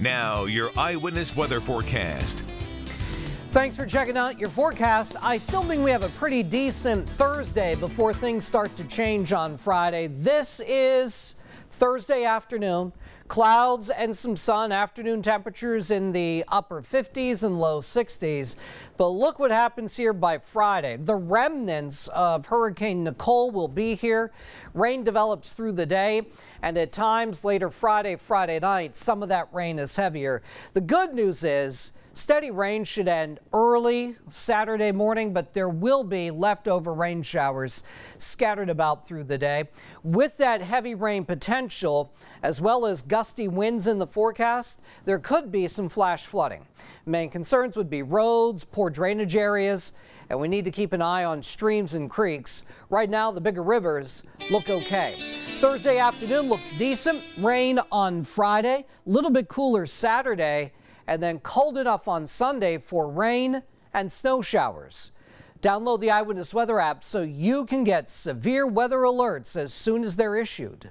Now, your eyewitness weather forecast. Thanks for checking out your forecast. I still think we have a pretty decent Thursday before things start to change on Friday. This is Thursday afternoon. Clouds and some sun, afternoon temperatures in the upper 50s and low 60s. But look what happens here by Friday. The remnants of Hurricane Nicole will be here. Rain develops through the day, and at times later Friday, Friday night, some of that rain is heavier. The good news is Steady rain should end early Saturday morning, but there will be leftover rain showers scattered about through the day. With that heavy rain potential, as well as gusty winds in the forecast, there could be some flash flooding. Main concerns would be roads, poor drainage areas, and we need to keep an eye on streams and creeks. Right now, the bigger rivers look okay. Thursday afternoon looks decent. Rain on Friday, a little bit cooler Saturday and then cold enough on Sunday for rain and snow showers. Download the Eyewitness Weather app so you can get severe weather alerts as soon as they're issued.